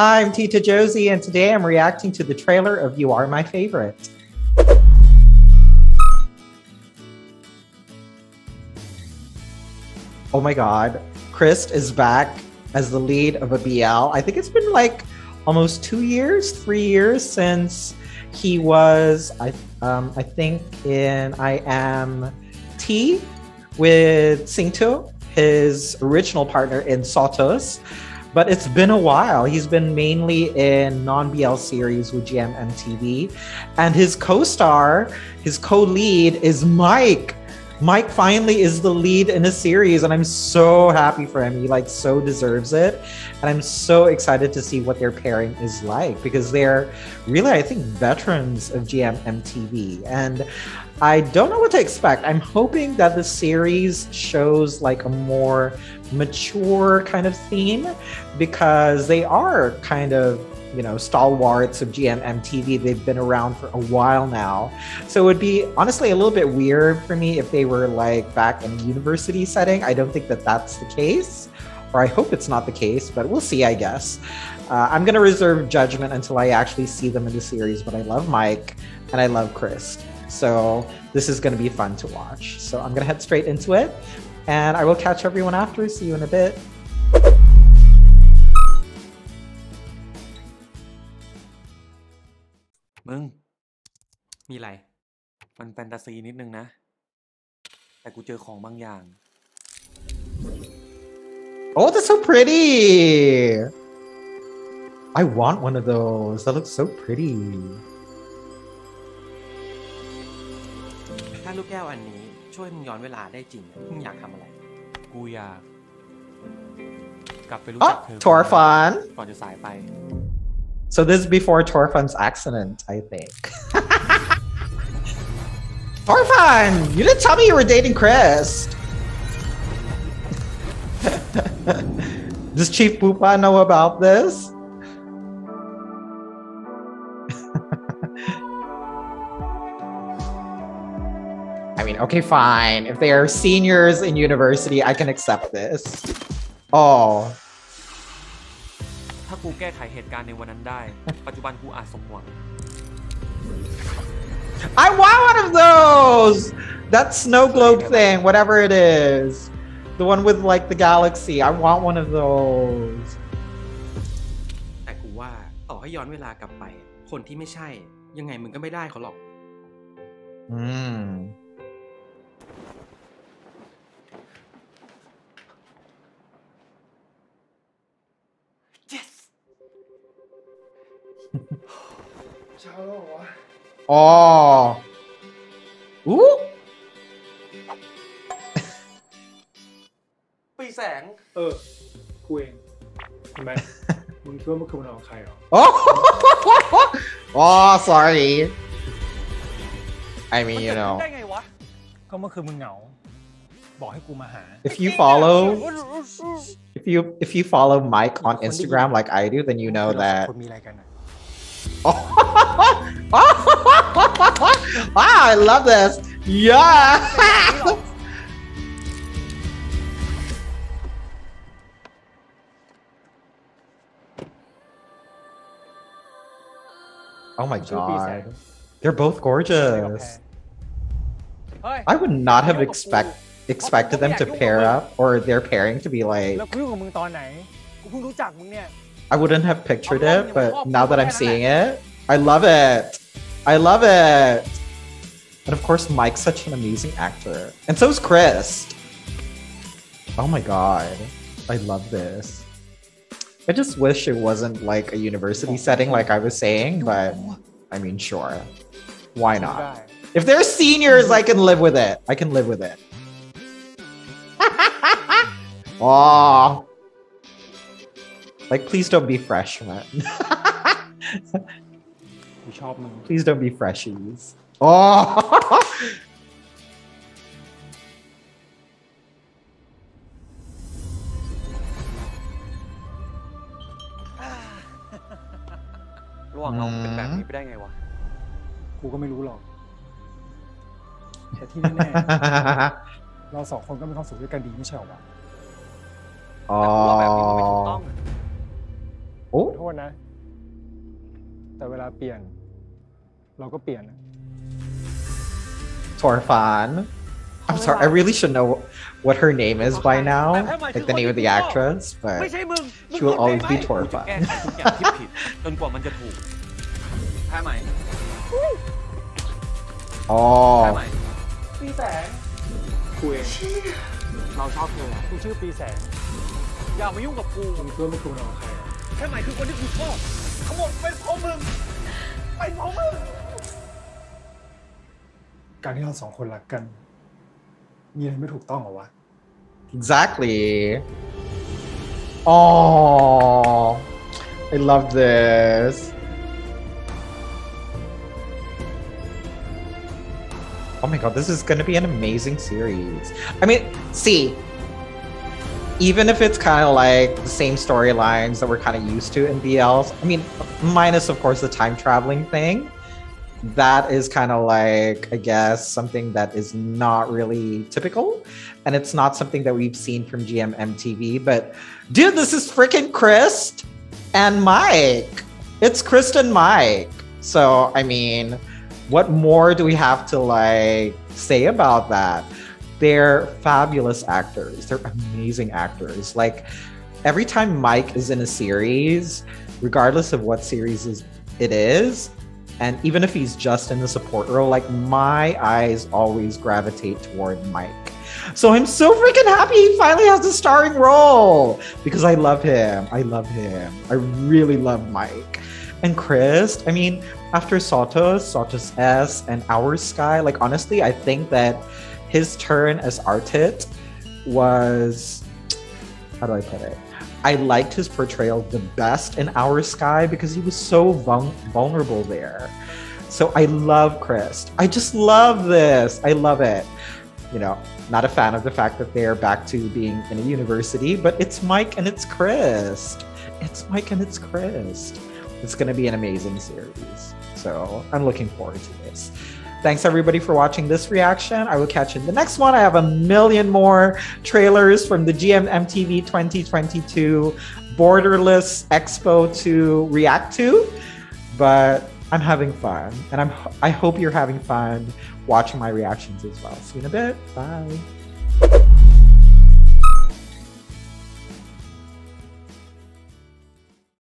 Hi, I'm Tita Josie, and today I'm reacting to the trailer of You Are My Favorite. Oh my god, Krist is back as the lead of a BL. I think it's been like almost two years, three years since he was, I, um, I think, in I Am T with Singto, his original partner in SOTUS. But it's been a while. He's been mainly in non BL series with GMMTV. And his co star, his co lead is Mike. Mike finally is the lead in a series, and I'm so happy for him. He like so deserves it. And I'm so excited to see what their pairing is like because they're really, I think, veterans of GMMTV. And I don't know what to expect. I'm hoping that the series shows like a more mature kind of theme because they are kind of you know stalwarts of GMMTV. They've been around for a while now, so it would be honestly a little bit weird for me if they were like back in a university setting. I don't think that that's the case, or I hope it's not the case, but we'll see. I guess uh, I'm gonna reserve judgment until I actually see them in the series. But I love Mike and I love Krist. So this is going to be fun to watch. So I'm going to head straight into it and I will catch everyone after. See you in a bit. มึง มีอะไร มันแฟนตาซีนิดนึงนะ แต่กูเจอของบางอย่าง Oh, that's so pretty. I want one of those. That looks so pretty. ถ้าลูกแก้วอันนี้ช่วยมึงย้อนเวลาได้จริงมึงอยากทำอะไร กูอยาก กลับไปรู้จัก Oh, เธอ Torfan. ก่อนจะสายไป So this is before Torfan's accident, I think. Torfan, you didn't tell me you were dating Krist. Does Chief Pupa know about this? I mean, okay, fine. If they are seniors in university, I can accept this. Oh, ถ้ากูแก้ไขเหตุการณ์ในวันนั้นได้ ปัจจุบันกูอาจสมหวัง I want one of those! That snow globe thing, whatever it is. The one with like the galaxy. I want one of those. แต่กูว่าต่อให้ย้อนเวลากลับไป คนที่ไม่ใช่ ยังไงมึงก็ไม่ได้เขาหรอก Mm. yes เช้าแล้วเหรอวะ Oh. Ooh. ปีแสง เออกูเองเห็นไหม มึงคิดว่าเมื่อคืนมันนอนกับใครเหรอ Oh. oh, sorry. I mean, you know, ได้ไงวะ ก็เมื่อคืนมึงเหงา บอกให้กูมาหา if you follow, if you if you follow Mike on Instagram like I do, then you know คือเราส that. องคนมีอะไรกันอะ oh, I love this. Yeah. Oh my god. They're both gorgeous. I would not have expect expected them to pair up or their pairing to be like I wouldn't have pictured it, but now that I'm seeing it, I love it. I love it. And of course, Mike's such an amazing actor. And so is Krist. Oh my god. I love this. I just wish it wasn't like a university setting, like I was saying, but I mean, sure. Why not? If they're seniors, I can live with it. I can live with it. Aw. Like, please don't be freshmen. กูชอบมึง please don't be freshies. Oh. ระหว่างเราเป็นแบบนี้ไปได้ไงวะ กูก็ไม่รู้หรอก แต่ที่แน่ๆเราสองคนก็มีความสุขด้วยกันดีไม่ใช่เหรอวะแต่กูว่าแบบนี้มันไม่ถูกต้อง oh. โท ษษนะ แต่เวลาเปลี่ยน เราก็เปลี่ยนนะ Torfan. I'm sorry, I really should know what her name is by now, like the name of the actress, ไม่ but ใช่มึง she will always be กูจะ Torfan. แก้ไขทุกอย่างที่ผิดจนกว่ามันจะถูกแพ้ไหมแพ้ Oh, ไหมปีแสงกูเองเราชอบเธอกูชื่อปีแสงอย่ามายุ่งกับกูมึงคิดว่าไม่ควรเอาใครอะ แค่ไหมคือคนที่กูชอบทั้งหมดเป็นเพราะมึงเป็นเพราะมึง การที่เราสองคนรักกัน มีอะไรไม่ถูกต้องเหรอวะ exactly. Oh, I love this. Oh my god, this is going to be an amazing series. I mean, see, even if it's kind of like the same storylines that we're kind of used to in BLs, I mean, minus, of course, the time traveling thing, that is kind of like, I guess, something that is not really typical. And it's not something that we've seen from GMMTV. But dude, this is freaking Krist and Mike. It's Krist and Mike. So, I mean, what more do we have to like say about that? They're fabulous actors. They're amazing actors. Like every time Mike is in a series, regardless of what series is it is, and even if he's just in the support role, like my eyes always gravitate toward Mike. So I'm so freaking happy he finally has a starring role because I love him. I love him. I really love Mike. And Krist, I mean, after SOTUS, SOTUS S, and Our Sky, like honestly, I think that his turn as Arthit was how do I put it? I liked his portrayal the best in Our Sky because he was so vul- vulnerable there. So I love Krist. I just love this. I love it. You know, not a fan of the fact that they're back to being in a university, but it's Mike and it's Krist. It's Mike and it's Krist. It's going to be an amazing series. So I'm looking forward to this. Thanks everybody for watching this reaction. I will catch you in the next one. I have a million more trailers from the GMMTV 2022 Borderless Expo to react to, but I'm having fun, and I'm I hope you're having fun watching my reactions as well. See you in a bit. Bye.